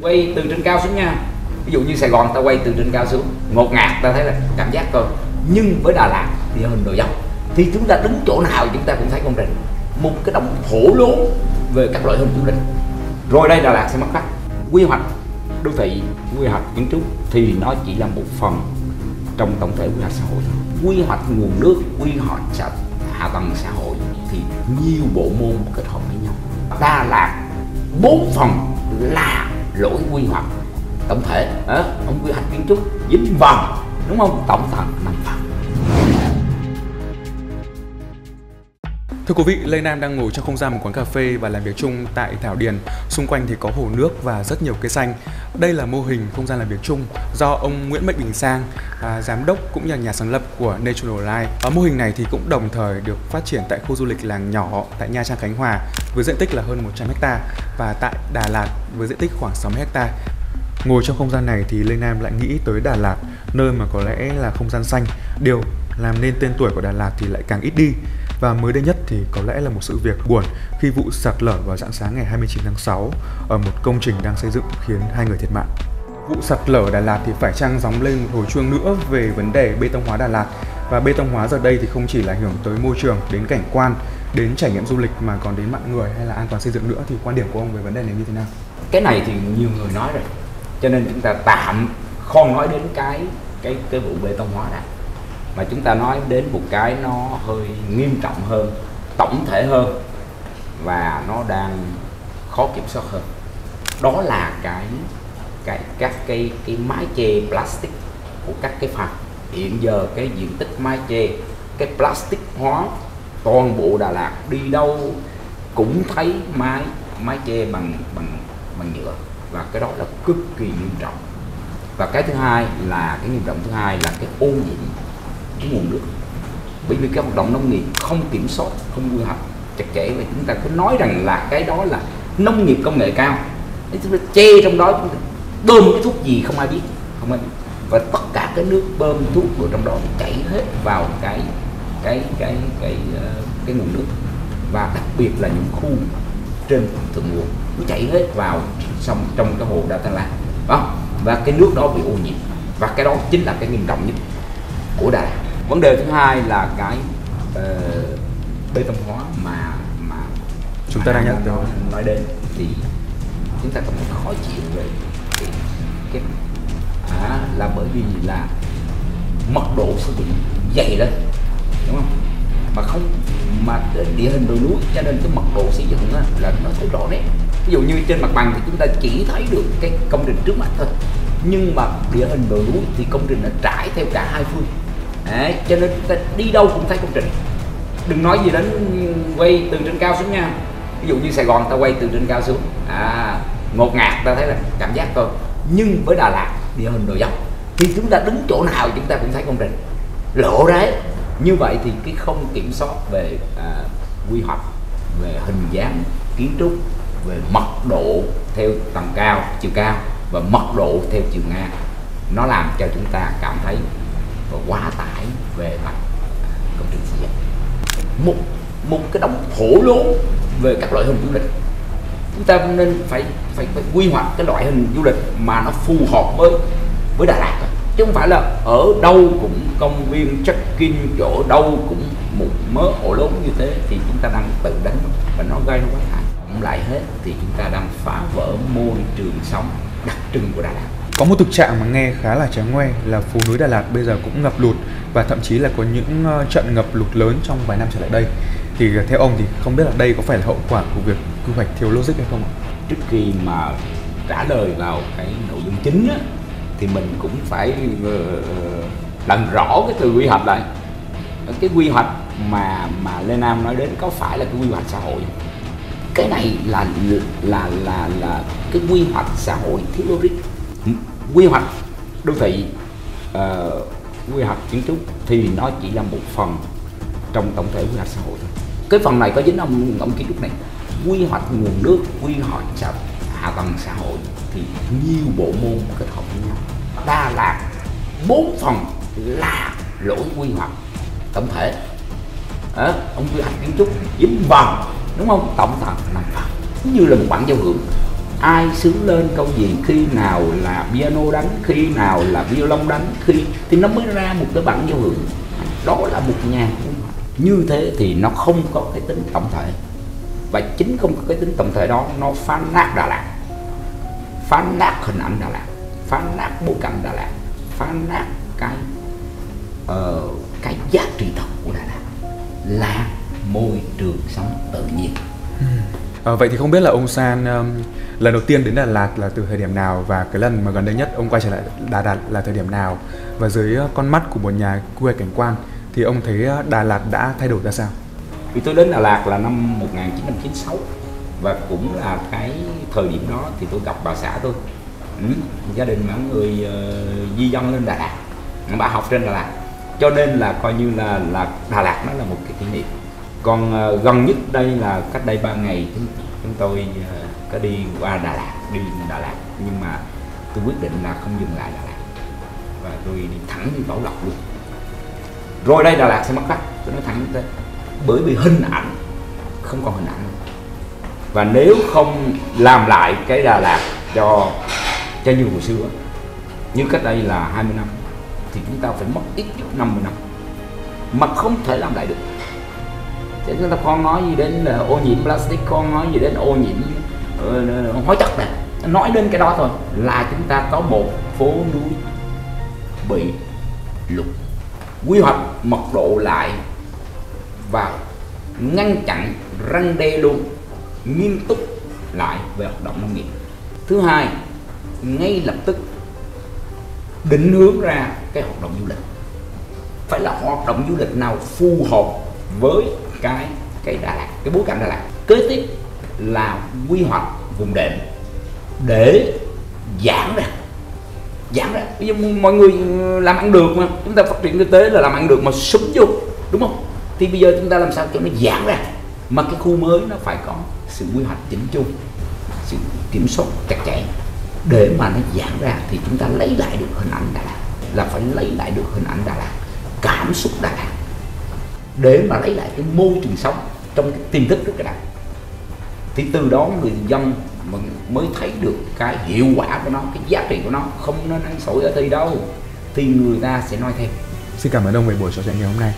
quay từ trên cao xuống nha. Ví dụ như Sài Gòn, ta quay từ trên cao xuống. Ngột ngạt, ta thấy là cảm giác thôi nhưng với Đà Lạt thì hình đồ dốc. Thì chúng ta đứng chỗ nào chúng ta cũng thấy công trình. Một cái động thổ lố về các loại hình du lịch. Rồi đây Đà Lạt sẽ mất khách quy hoạch, đô thị, quy hoạch kiến trúc thì nó chỉ là một phần trong tổng thể quy hoạch xã hội quy hoạch nguồn nước, quy hoạch sạch hạ tầng xã hội thì nhiều bộ môn kết hợp với nhau. Đà Lạt bốn phần là lỗi quy hoạch. Tổng thể à, ông quy hoạch kiến trúc dính vòng đúng không? Tổng thần năm phần Thưa quý vị, Lê Nam đang ngồi trong không gian một quán cà phê và làm việc chung tại Thảo Điền. Xung quanh thì có hồ nước và rất nhiều cây xanh. Đây là mô hình không gian làm việc chung do ông Nguyễn Mạnh Bình Sang, à, giám đốc cũng như là nhà sáng lập của Natural Life. Ở mô hình này thì cũng đồng thời được phát triển tại khu du lịch làng nhỏ tại Nha Trang Khánh Hòa với diện tích là hơn 100 ha và tại Đà Lạt với diện tích khoảng 60 ha. Ngồi trong không gian này thì Lê Nam lại nghĩ tới Đà Lạt, nơi mà có lẽ là không gian xanh. Điều làm nên tên tuổi của Đà Lạt thì lại càng ít đi. Và mới đây nhất thì có lẽ là một sự việc buồn khi vụ sạt lở vào dạng sáng ngày 29 tháng 6 ở một công trình đang xây dựng khiến hai người thiệt mạng. Vụ sạt lở Đà Lạt thì phải chăng gióng lên một hồi chuông nữa về vấn đề bê tông hóa Đà Lạt và bê tông hóa giờ đây thì không chỉ là ảnh hưởng tới môi trường, đến cảnh quan, đến trải nghiệm du lịch mà còn đến mạng người hay là an toàn xây dựng nữa thì quan điểm của ông về vấn đề này như thế nào? Cái này thì nhiều người nói rồi, cho nên chúng ta tạm không nói đến cái cái cái vụ bê tông hóa này mà chúng ta nói đến một cái nó hơi nghiêm trọng hơn, tổng thể hơn và nó đang khó kiểm soát hơn. Đó là cái cái, các cái cái mái che plastic của các cái phòng. Hiện giờ cái diện tích mái che, cái plastic hóa, toàn bộ Đà Lạt đi đâu cũng thấy mái mái che bằng bằng bằng nhựa. Và cái đó là cực kỳ nghiêm trọng. Và cái thứ hai là, cái nghiêm trọng thứ hai là cái ô nhiễm cái nguồn nước. Bởi vì cái hoạt động nông nghiệp không kiểm soát không quy hoạch chặt chẽ và chúng ta cứ nói rằng là cái đó là nông nghiệp công nghệ cao. Chúng ta che trong đó chúng ta bơm cái thuốc gì không ai biết không ai biết. Và tất cả cái nước bơm thuốc vào trong đó chảy hết vào cái cái cái cái cái, cái nguồn nước. Và đặc biệt là những khu trên thượng nguồn nó chảy hết vào sông trong cái hồ Đa Tàn Lan và cái nước đó bị ô nhiễm. Và cái đó chính là cái nghiêm trọng nhất của Đà Lạt vấn đề thứ hai là cái uh, bê tông hóa mà mà chúng ta đang nói, nói đến thì chúng ta cũng khó chịu về cái, cái à, là bởi vì là mật độ sẽ bị dày lên đúng không? Mà không mà địa hình đồi núi cho nên cái mật độ xây dựng á, là nó thấy rõ nét. Ví dụ như trên mặt bằng thì chúng ta chỉ thấy được cái công trình trước mắt thôi nhưng mà địa hình đồi núi thì công trình nó trải theo cả hai phương Đấy, cho nên chúng ta đi đâu cũng thấy công trình. Đừng nói gì đến quay từ trên cao xuống nha. Ví dụ như Sài Gòn ta quay từ trên cao xuống. À, ngột ngạt ta thấy là cảm giác thôi. Nhưng với Đà Lạt địa hình đồi dốc. Thì chúng ta đứng chỗ nào chúng ta cũng thấy công trình. Lộ đấy như vậy thì cái không kiểm soát về à, quy hoạch về hình dáng kiến trúc về mật độ theo tầng cao chiều cao và mật độ theo chiều ngang nó làm cho chúng ta cảm thấy và quá tải về mặt à, công trình xây dựng. Một một cái đống thổ lố về các loại hình du lịch. Chúng ta nên phải phải, phải quy hoạch cái loại hình du lịch mà nó phù hợp với với Đà Lạt chứ không phải là ở đâu cũng công viên check-in chỗ đâu cũng một mớ ổ lớn như thế thì chúng ta đang tự đánh và nó gây nó quá hại lại hết thì chúng ta đang phá vỡ môi trường sống đặc trưng của Đà Lạt có một thực trạng mà nghe khá là trái ngoe là phố núi Đà Lạt bây giờ cũng ngập lụt và thậm chí là có những ờ, trận ngập lụt lớn trong vài năm trở lại đây. Thì ờ, theo ông thì không biết là đây có phải là hậu quả của việc quy hoạch thiếu logic hay không ạ? Trước khi mà trả lời vào cái nội dung chính á, thì mình cũng phải ờ, làm rõ cái từ quy hoạch lại Cái quy hoạch mà mà Lê Nam nói đến có phải là cái quy hoạch xã hội cái này là là là là cái quy hoạch xã hội thiếu logic quy hoạch đô thị uh, quy hoạch kiến trúc thì nó chỉ là một phần trong tổng thể quy hoạch xã hội thôi. Cái phần này có dính ông ông kiến trúc này. Quy hoạch nguồn nước quy hoạch sạch hạ tầng xã hội thì nhiều bộ môn kết hợp với nhau. Đa là bốn phần là lỗi quy hoạch tổng thể. À, ông quy hoạch kiến trúc dính vòng đúng không? Tổng thể năm phần như là một bản giao hưởng ai sướng lên câu gì khi nào là piano đánh khi nào là violon đánh khi thì nó mới ra một cái bản giao hưởng. Đó là một nhà như thế thì nó không có cái tính tổng thể. Và chính không có cái tính tổng thể đó nó phá nát Đà Lạt. Phá nát hình ảnh Đà Lạt. Phá nát bối cảnh Đà Lạt. Phá nát cái uh, cái giá trị thật của Đà Lạt. Là môi trường sống tự nhiên. Ừ à, vậy thì không biết là ông San um, lần đầu tiên đến Đà Lạt là từ thời điểm nào và cái lần mà gần đây nhất ông quay trở lại Đà Lạt là thời điểm nào? Và dưới con mắt của một nhà quy hoạch cảnh quan thì ông thấy Đà Lạt đã thay đổi ra sao? khi tôi đến Đà Lạt là năm 1996 và cũng là cái thời điểm đó thì tôi gặp bà xã tôi. Ừ, gia đình mọi người uh, di dân lên Đà Lạt. Bà học trên Đà Lạt. Cho nên là coi như là là Đà Lạt nó là một cái kỷ niệm còn uh, gần nhất đây là cách đây 3 ngày chúng, chúng tôi uh, có đi qua Đà Lạt đi Đà Lạt. Nhưng mà tôi quyết định là không dừng lại Đà Lạt. Và tôi đi thẳng đi Bảo Lộc luôn. Rồi đây Đà Lạt sẽ mất khách. Tôi nói thẳng tới. Bởi vì hình ảnh không còn hình ảnh nữa. và nếu không làm lại cái Đà Lạt cho cho như hồi xưa như cách đây là 20 năm thì chúng ta phải mất ít nhất 50 năm. Mà không thể làm lại được chứ chúng ta không nói gì đến là ô nhiễm plastic không nói gì đến ô nhiễm uh, hóa chất này. Nói đến cái đó thôi là chúng ta có một phố núi bị lục quy hoạch mật độ lại và ngăn chặn răng đe luôn nghiêm túc lại về hoạt động nông nghiệp. Thứ hai ngay lập tức định hướng ra cái hoạt động du lịch. Phải là hoạt động du lịch nào phù hợp với cái cái Đà Lạt, cái bối cảnh Đà Lạt kế tiếp là quy hoạch vùng đệm để giảm ra giảm ra. Bây giờ mọi người ờ, làm ăn được mà, chúng ta phát triển kinh tế là làm ăn được mà súng vô, đúng không? Thì bây giờ chúng ta làm sao cho nó giảm ra? Mà cái khu mới nó phải có sự quy hoạch chỉnh chu, sự kiểm soát chặt chẽ. Để mà nó giảm ra thì chúng ta lấy lại được hình ảnh Đà Lạt, là phải lấy lại được hình ảnh Đà Lạt, cảm xúc Đà Lạt để mà lấy lại cái môi trường sống trong cái tiềm thức rất là đặc thì từ đó người dân mới thấy được cái hiệu quả của nó, cái giá trị của nó, không nên ăn sổi ở thi đâu. Thì người ta sẽ nói thêm. Xin cảm ơn ông về buổi trò chuyện ngày hôm nay.